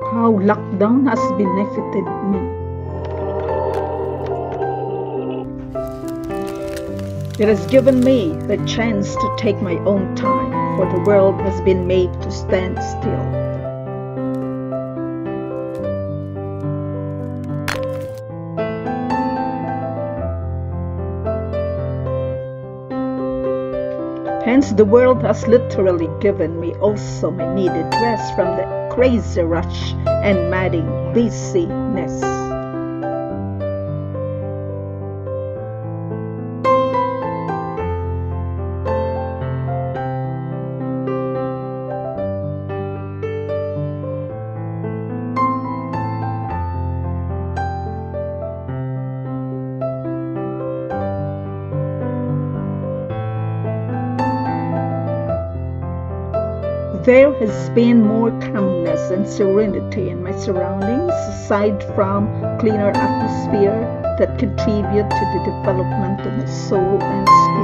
how lockdown has benefited me. It has given me the chance to take my own time, for the world has been made to stand still. Hence, the world has literally given me also my needed rest from the crazy rush and madding busyness. There has been more calmness and serenity in my surroundings, aside from cleaner atmosphere that contribute to the development of my soul and spirit.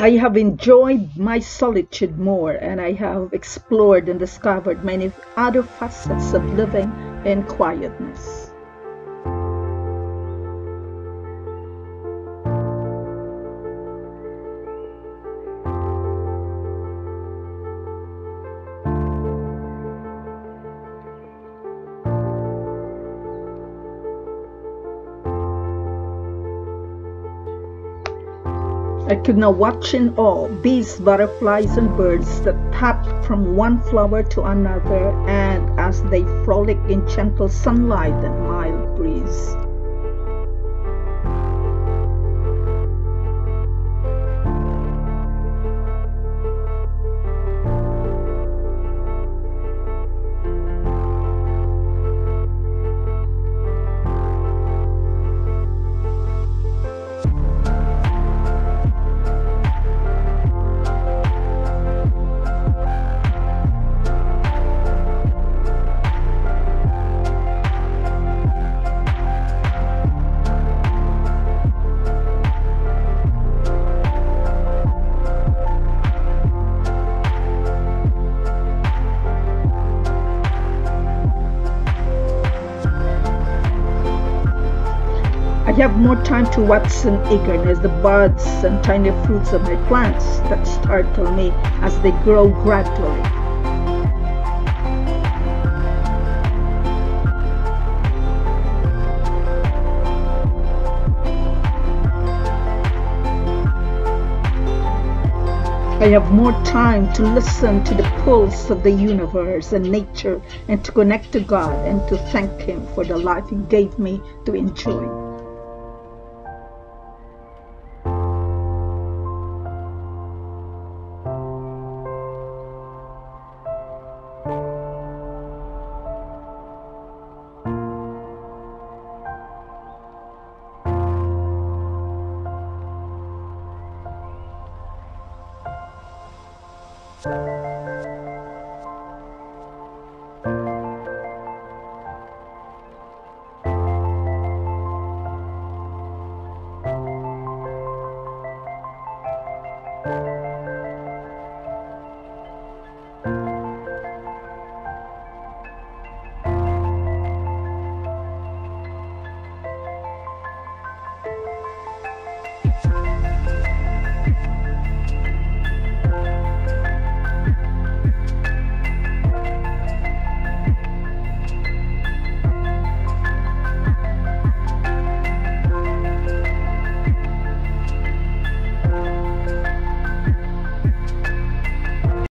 I have enjoyed my solitude more and I have explored and discovered many other facets of living in quietness. I could now watch in awe bees, butterflies, and birds that hopped from one flower to another, and as they frolic in gentle sunlight and mild breeze. I have more time to watch in eagerness the buds and tiny fruits of my plants that startle me as they grow gradually. I have more time to listen to the pulse of the universe and nature and to connect to God and to thank Him for the life He gave me to enjoy.